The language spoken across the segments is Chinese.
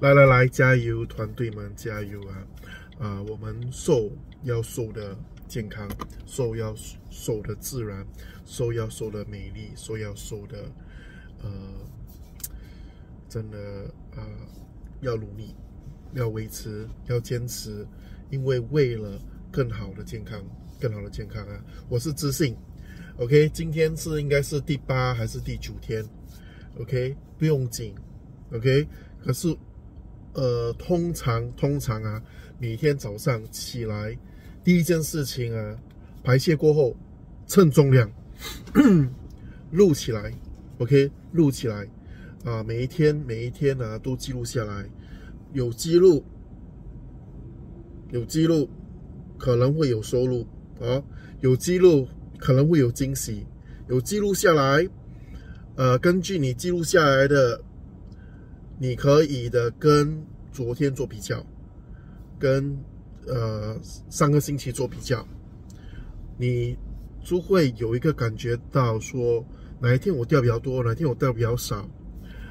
来来来，加油，团队们加油啊！啊，我们瘦要瘦的健康，瘦要瘦的自然，瘦要瘦的美丽，瘦要瘦的呃，真的啊，要努力，要维持，要坚持，因为为了更好的健康，更好的健康啊！我是自信，OK，今天是应该是第八还是第九天？OK，不用紧，OK，可是。呃，通常通常啊，每天早上起来，第一件事情啊，排泄过后，称重量，录起来，OK，录起来，啊，每一天每一天呢都记录下来，有记录，有记录，可能会有收入啊，有记录可能会有惊喜，有记录下来，呃，根据你记录下来的。你可以的跟昨天做比较，跟呃上个星期做比较，你就会有一个感觉到说哪一天我掉比较多，哪一天我掉比较少，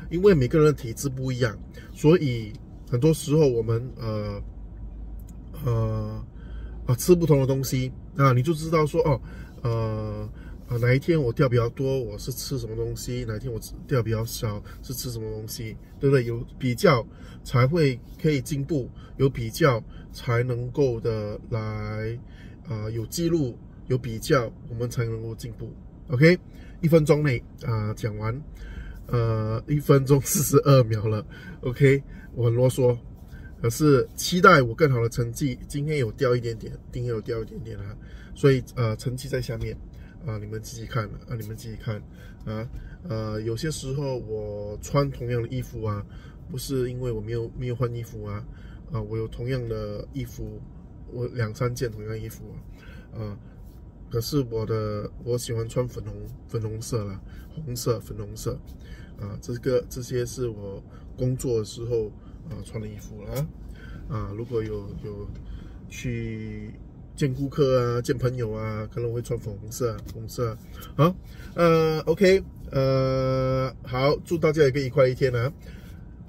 因为每个人的体质不一样，所以很多时候我们呃呃啊吃不同的东西啊，你就知道说哦呃。啊，哪一天我掉比较多，我是吃什么东西？哪一天我掉比较少，是吃什么东西？对不对？有比较才会可以进步，有比较才能够的来啊，有记录，有比较，我们才能够进步。OK，一分钟内啊讲完，呃，一分钟四十二秒了。OK，我很啰嗦，可是期待我更好的成绩。今天有掉一点点，今天有掉一点点啊，所以呃，成绩在下面。啊，你们自己看啊，你们自己看啊，呃，有些时候我穿同样的衣服啊，不是因为我没有没有换衣服啊，啊，我有同样的衣服，我两三件同样衣服啊，啊，可是我的我喜欢穿粉红粉红色啦，红色粉红色，啊，这个这些是我工作的时候啊穿的衣服啊，啊，如果有有去。见顾客啊，见朋友啊，可能会穿粉红色、啊红色。好，呃，OK，呃，好，祝大家一个愉快一天啊。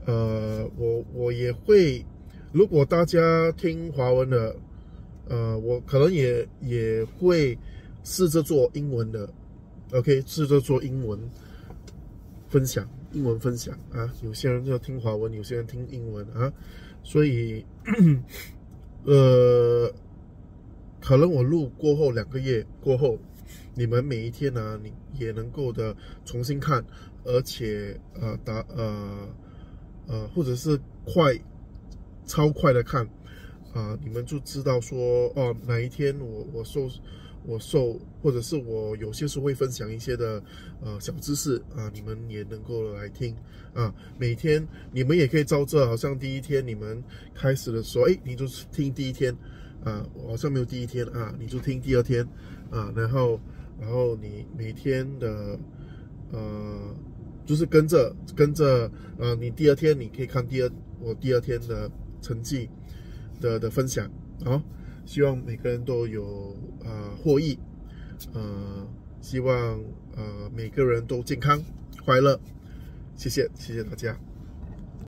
呃，我我也会，如果大家听华文的，呃，我可能也也会试着做英文的。OK，试着做英文分享，英文分享啊。有些人要听华文，有些人听英文啊，所以，呃。可能我录过后两个月过后，你们每一天呢，你也能够的重新看，而且呃打呃呃或者是快超快的看啊，你们就知道说哦哪一天我我受我受或者是我有些时候会分享一些的呃小知识啊，你们也能够来听啊。每天你们也可以照这，好像第一天你们开始的时候，哎，你就听第一天。啊，我好像没有第一天啊，你就听第二天啊，然后，然后你每天的，呃，就是跟着跟着，呃，你第二天你可以看第二我第二天的成绩的的分享，好，希望每个人都有啊获益，呃，希望呃每个人都健康快乐，谢谢谢谢大家。